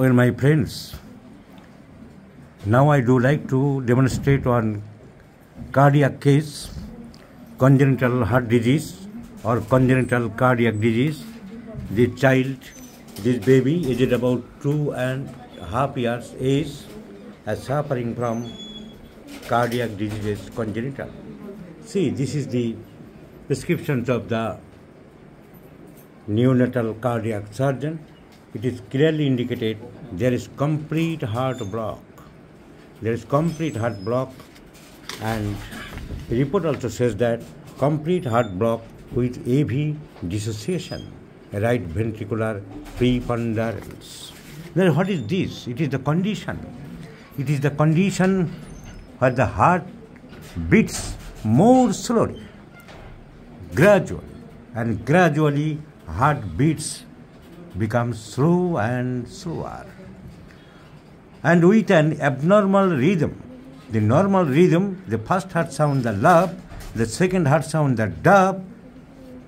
Well, my friends, now I do like to demonstrate on cardiac case, congenital heart disease or congenital cardiac disease. The child, this baby, aged about two and a half years age, is suffering from cardiac diseases congenital. See, this is the prescriptions of the neonatal cardiac surgeon. It is clearly indicated there is complete heart block. There is complete heart block, and the report also says that complete heart block with AV dissociation, right ventricular preponderance. Then what is this? It is the condition. It is the condition where the heart beats more slowly, gradually, and gradually heart beats become slow and slower. And with an abnormal rhythm, the normal rhythm, the first heart sound the lub, the second heart sound the dub,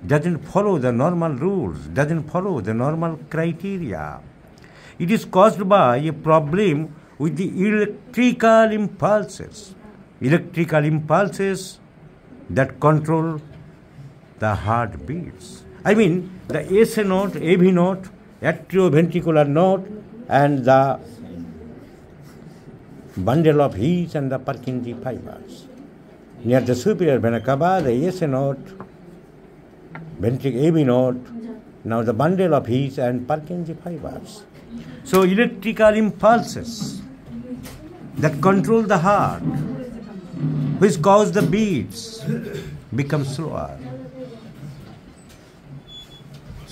doesn't follow the normal rules, doesn't follow the normal criteria. It is caused by a problem with the electrical impulses. Electrical impulses that control the heartbeats. I mean, the SA node, AV node, atrioventricular node, and the bundle of His and the Purkinje fibers. Near the superior vena cava, the SA node, ventric AV node, now the bundle of His and Purkinje fibers. So electrical impulses that control the heart, which cause the beats, become slower.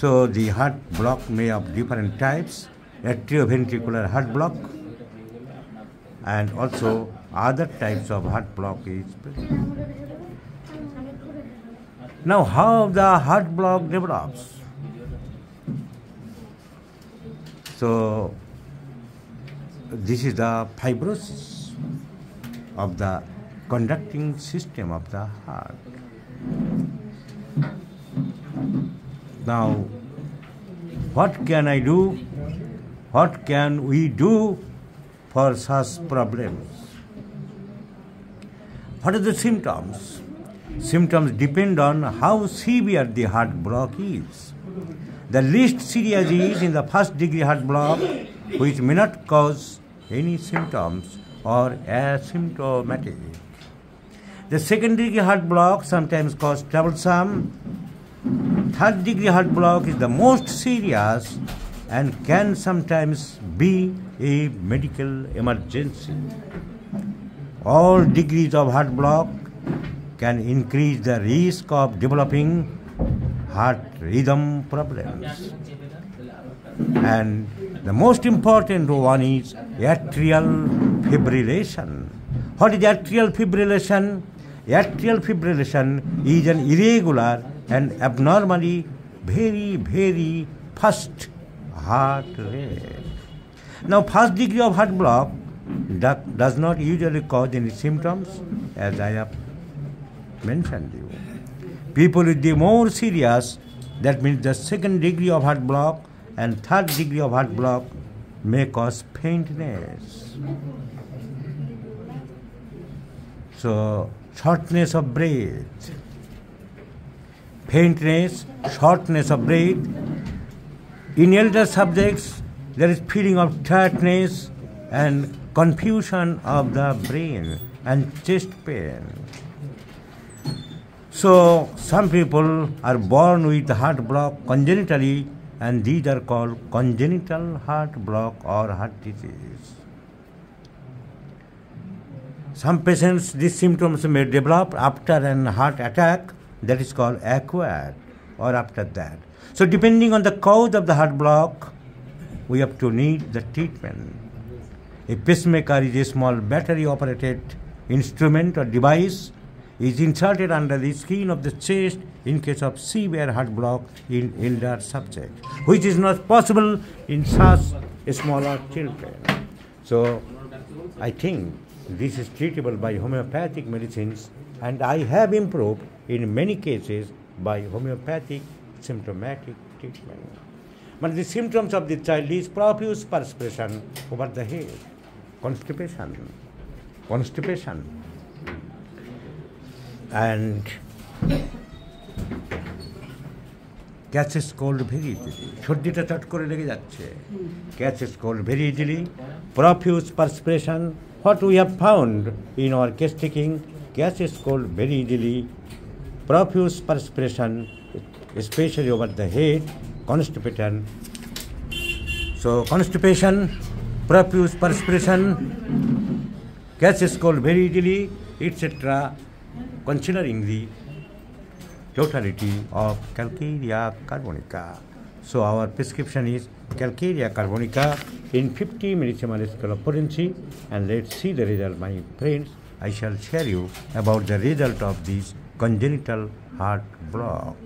So the heart block may of different types, atrioventricular heart block, and also other types of heart block is present. Now how the heart block develops? So this is the fibrosis of the conducting system of the heart. Now, what can I do? What can we do for such problems? What are the symptoms? Symptoms depend on how severe the heart block is. The least serious is in the first degree heart block, which may not cause any symptoms or asymptomatic. The second degree heart block sometimes cause troublesome. Third degree heart block is the most serious and can sometimes be a medical emergency. All degrees of heart block can increase the risk of developing heart rhythm problems. And the most important one is atrial fibrillation. What is atrial fibrillation? Atrial fibrillation is an irregular and abnormally very, very fast heart rate. Now, first degree of heart block does not usually cause any symptoms, as I have mentioned you. People with the more serious, that means the second degree of heart block and third degree of heart block, may cause faintness. So, shortness of breath, faintness, shortness of breath. In elder subjects, there is feeling of tiredness and confusion of the brain and chest pain. So, some people are born with heart block congenitally, and these are called congenital heart block or heart disease. Some patients, these symptoms may develop after an heart attack, that is called acquired, or after that. So, depending on the cause of the heart block, we have to need the treatment. A pacemaker is a small battery operated instrument or device is inserted under the skin of the chest in case of severe heart block in elder subject, which is not possible in such smaller children. So, I think this is treatable by homeopathic medicines, and I have improved in many cases by homeopathic symptomatic treatment. But the symptoms of the child is profuse perspiration over the head, constipation, constipation, and catches cold very easily সর্দিটা চট করে লেগে যাচ্ছে catches cold very easily profuse perspiration what we have found in our case taking gas is cooled very easily. Profuse perspiration, especially over the head, constipation. So constipation, profuse perspiration, gas is cooled very easily, etc. Considering the totality of Calcarea carbonica. So our prescription is Calcarea carbonica in 50 millisiemen scale of potency and let's see the result my friends. I shall share you about the result of this congenital heart block.